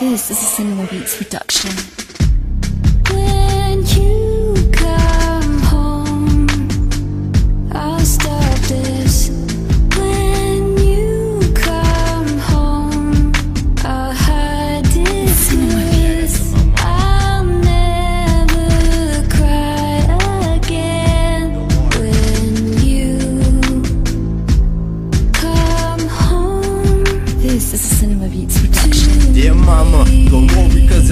This is a Cinema Beats production.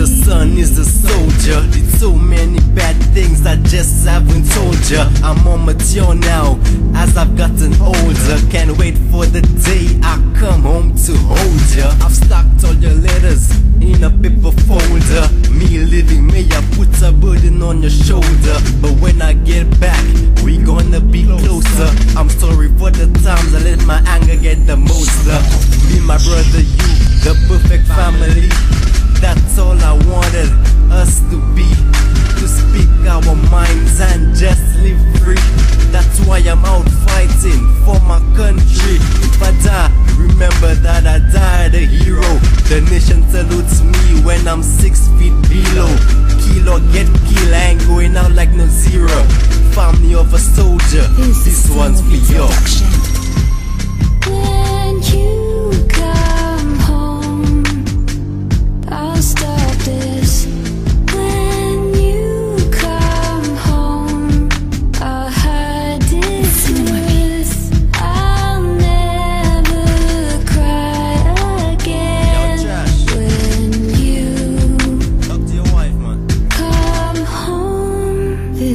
Son is a soldier. Did so many bad things I just haven't told ya. I'm on mature now as I've gotten older. Can't wait for the day I come home to hold ya. I've stacked all your letters in a paper folder. Me living, may I put a burden on your shoulder? But when I get back, we gonna be closer. I'm sorry for the times I let my anger get the most. Me, my brother, you, the perfect family That's all I wanted us to be To speak our minds and just live free. That's why I'm out fighting for my country. If I die, remember that I died a hero. The nation salutes me when I'm six feet below. Kill or get killed, I ain't going out like no zero. Family of a soldier, This, this one's for you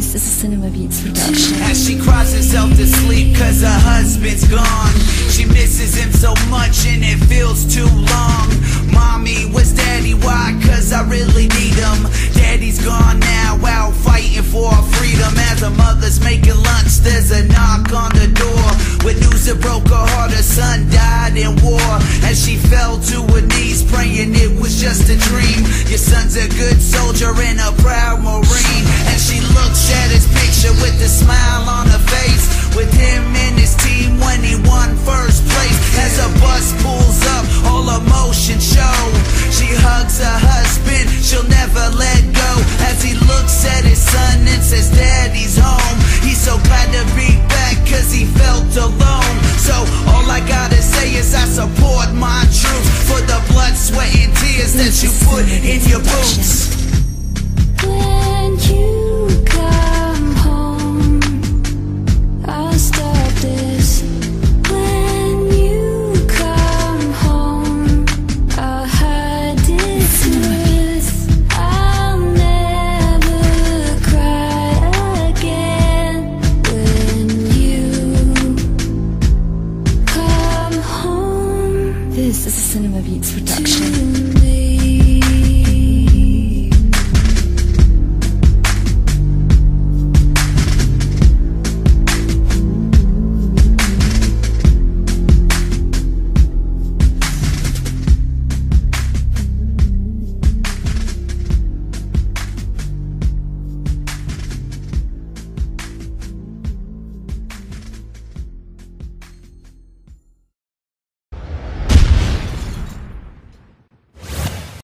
This is a Cinema Beats production. As she cries herself to sleep cause her husband's gone. She misses him so much and it feels too long. Mommy, where's daddy? Why? Cause I really need him. Daddy's gone now, out fighting for our freedom. As her mother's making lunch, there's a knock on the door. With news that broke her heart, her son died in war. And she fell to her knees praying it was just a dream. Your son's a good soldier and a proud marine. And she picture what you put in your boots.